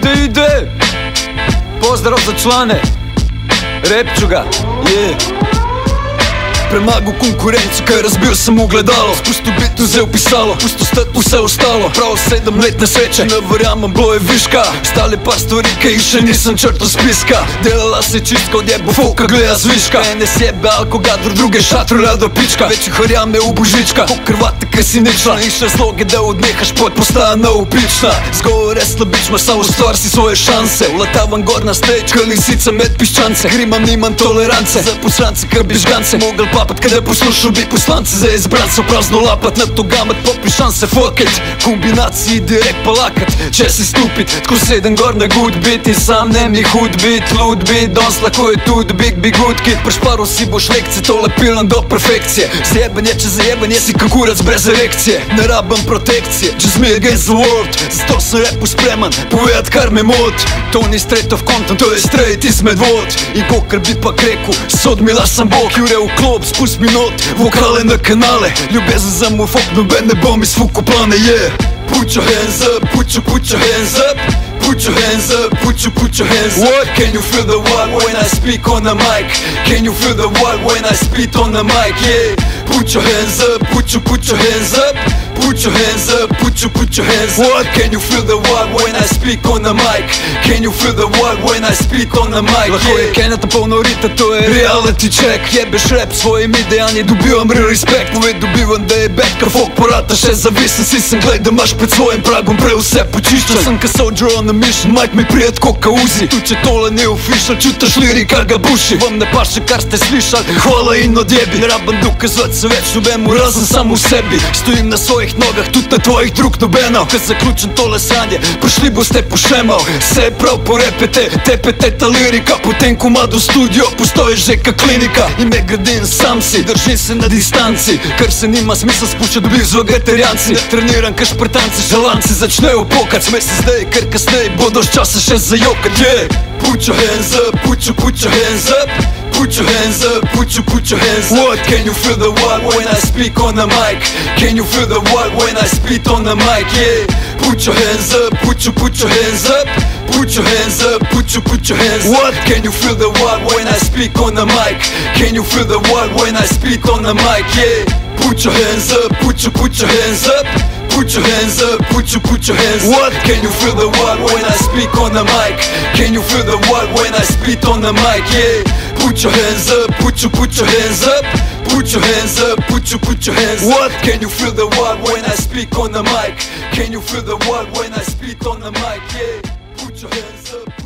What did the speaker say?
ide, ide. Pozdrav za člane Repčuga, je. yeah. Premagal konkurenco, kaj razbil sem ugledalo Spustil bit, vzel pisalo, pustil stat vse ostalo. Prav sedem let nesreče, ne verjamem, bilo je viška. Stali par stvari, kaj še nisem črto spiska Delala se čistko, odjebo foka, gleda zviška Ene sjebe alkogadr, druge šatru, rado pička. Već ih verjame v božička, ko krvate, kaj si ničla In še zloge, da odnehaš pot, postaja neupična Zgovore slabič, ma samo stvar si svoje šanse. Uletavam gor na stage, kaj lisica med piščance. Grimam, nimam tolerance, za posrance, kaj bi žgance Mogel pa papat Kada poslušao bi poslance za izbranca Prazno lapat. Na to gamat Popri šanse fuck it Kombinaciji direkt palakat. Če si stupid Tko sedem gor na good bit I sam ne mi hud bit Lud bit Donsla ko je tud Big big good. Kid Prešparo si boš lekcije To lepilan do perfekcije. Zjebanje će zajebanje Si kao kurac bez erekcije. Ne rabam protekcije Just me against the world Zato sam repu spreman Povedat kar me mod To ni straight of content To je straight izmed vod. I kokar bi pak reku Sodmila sam bok. Jure u klub Spust mi not Vokale na kanale Ljubezen za moj fok Noben ne bom iz fuku plane Yeah Put your hands up Put your, put your hands up Put your hands up, put your, put your hands up What? Can you feel the vibe when I speak on the mic? Can you feel the vibe when I spit on the mic? Yeah Put your hands up, put your, put your hands up Put your hands up, put your, put your hands up. What? Can you feel the vibe when I speak on the mic? Can you feel the vibe when I speak on the mic? Lahko je kenata polno rita, to je reality check. Jebeš rap svojim idejanje, dobivam real respect Uvijek dobivam da je bad, ka folk porata še zavisen Si sam gledam až pred svojim pragom, pre vse počišćam Sam ka soldier on a mission, mic mi prijet ko ka uzi. Tu će tole ne official, čutaš lirika ga buši. Vam ne paše kar ste slišali, hvala in odjebi. Ne rabam dokazovat se već nobemu, razan sam u sebi. Stojim na svojih tvojih nogah, tudi na tvojih drug nobeno Kad zaključim tole sanje, prišli boste po šemal Vse prav porepete, tepete ta lirika. Potem komadu studio, postoji že ka klinika. Ime gradin sam si, drži se na distanci. Kar se nima smisla spuščati blizu vegetarijanci Treniran ka šprtanci, želanci začnejo pokat Smej se zdaj, ker kasneje bodo s časa še zajokat Yeah, put your hands up, put your, put your hands up. Put your hands up, put your, put your hands up What? Can you feel the vibe when I speak on the mic? Can you feel the vibe when I spit on the mic? Yeah Put your hands up, put your, put your hands up Put your hands up, put your, put your hands up What? Can you feel the vibe when I speak on the mic? Can you feel the vibe when I speak on the mic? Yeah Put your hands up, put your, put your hands up Put your hands up, put your, put your hands up What? Can you feel the vibe when I speak on the mic? Can you feel the vibe when I spit on the mic? Yeah Put your hands up, put you, put your hands up Put your hands up, put you, put your hands up What? Can you feel the vibe when I speak on the mic? Can you feel the vibe when I speak on the mic? Yeah, put your hands up